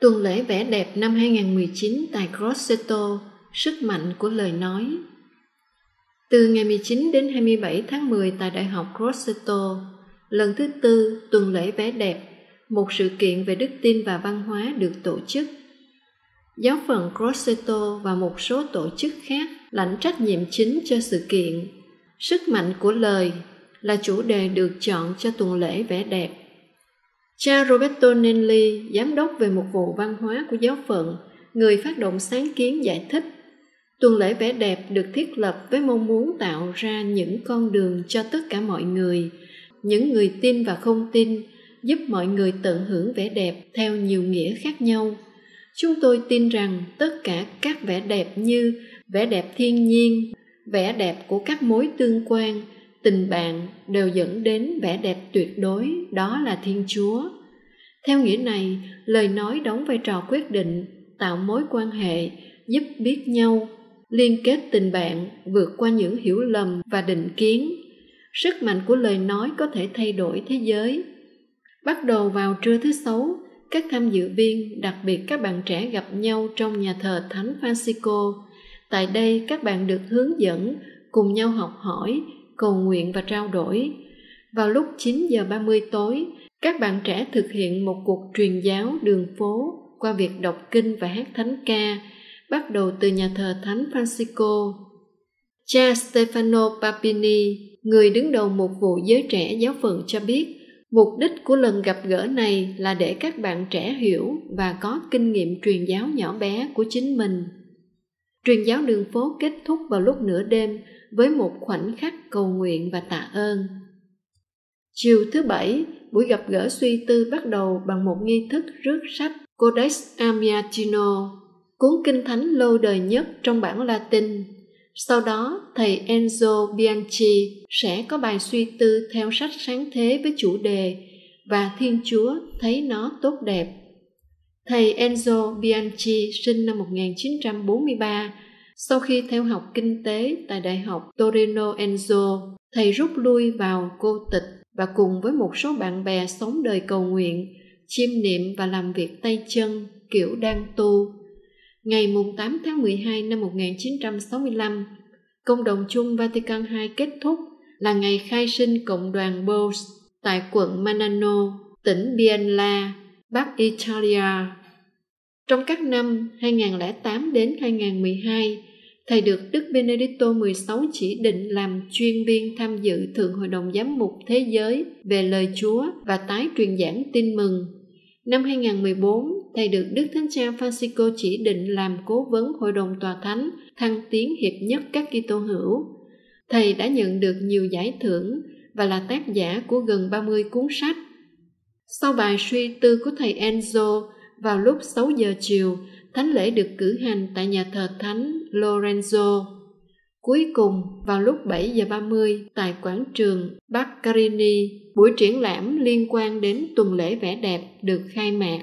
Tuần lễ vẻ đẹp năm 2019 tại Grosseto, sức mạnh của lời nói. Từ ngày 19 đến 27 tháng 10 tại Đại học Grosseto, lần thứ tư tuần lễ vẻ đẹp, một sự kiện về đức tin và văn hóa được tổ chức. Giáo phận Grosseto và một số tổ chức khác lãnh trách nhiệm chính cho sự kiện. Sức mạnh của lời là chủ đề được chọn cho tuần lễ vẻ đẹp. Cha Roberto Nenli, giám đốc về một vụ văn hóa của giáo phận, người phát động sáng kiến giải thích Tuần lễ vẻ đẹp được thiết lập với mong muốn tạo ra những con đường cho tất cả mọi người, những người tin và không tin, giúp mọi người tận hưởng vẻ đẹp theo nhiều nghĩa khác nhau. Chúng tôi tin rằng tất cả các vẻ đẹp như vẻ đẹp thiên nhiên, vẻ đẹp của các mối tương quan, tình bạn đều dẫn đến vẻ đẹp tuyệt đối, đó là Thiên Chúa. Theo nghĩa này, lời nói đóng vai trò quyết định, tạo mối quan hệ, giúp biết nhau, liên kết tình bạn, vượt qua những hiểu lầm và định kiến. Sức mạnh của lời nói có thể thay đổi thế giới. Bắt đầu vào trưa thứ sáu, các tham dự viên, đặc biệt các bạn trẻ gặp nhau trong nhà thờ Thánh Francisco. Tại đây các bạn được hướng dẫn, cùng nhau học hỏi, cầu nguyện và trao đổi. Vào lúc 9 giờ 30 tối, các bạn trẻ thực hiện một cuộc truyền giáo đường phố qua việc đọc kinh và hát thánh ca, bắt đầu từ nhà thờ Thánh Francisco. Cha Stefano Papini, người đứng đầu một vụ giới trẻ giáo phận cho biết, mục đích của lần gặp gỡ này là để các bạn trẻ hiểu và có kinh nghiệm truyền giáo nhỏ bé của chính mình. Truyền giáo đường phố kết thúc vào lúc nửa đêm với một khoảnh khắc cầu nguyện và tạ ơn. Chiều thứ bảy, buổi gặp gỡ suy tư bắt đầu bằng một nghi thức rước sách Codex Amiatino, cuốn kinh thánh lâu đời nhất trong bản Latin. Sau đó, thầy Enzo Bianchi sẽ có bài suy tư theo sách sáng thế với chủ đề và Thiên Chúa thấy nó tốt đẹp. Thầy Enzo Bianchi sinh năm 1943 sau khi theo học kinh tế tại Đại học Torino Enzo, thầy rút lui vào cô tịch và cùng với một số bạn bè sống đời cầu nguyện, chiêm niệm và làm việc tay chân kiểu đang tu. Ngày 8 tháng 12 năm 1965, Công đồng chung Vatican II kết thúc là ngày khai sinh Cộng đoàn Bose tại quận Manano, tỉnh Biella, Bắc Italia. Trong các năm 2008 đến 2012, Thầy được Đức Benedicto XVI chỉ định làm chuyên viên tham dự Thượng Hội đồng Giám mục Thế giới về lời Chúa và tái truyền giảng tin mừng. Năm 2014, Thầy được Đức Thánh Cha Francisco chỉ định làm cố vấn Hội đồng Tòa Thánh thăng tiến hiệp nhất các Kitô hữu. Thầy đã nhận được nhiều giải thưởng và là tác giả của gần 30 cuốn sách. Sau bài suy tư của thầy Enzo vào lúc 6 giờ chiều, thánh lễ được cử hành tại nhà thờ thánh Lorenzo. Cuối cùng, vào lúc 7 giờ 30 tại quảng trường Baccarini, buổi triển lãm liên quan đến tuần lễ vẻ đẹp được khai mạc.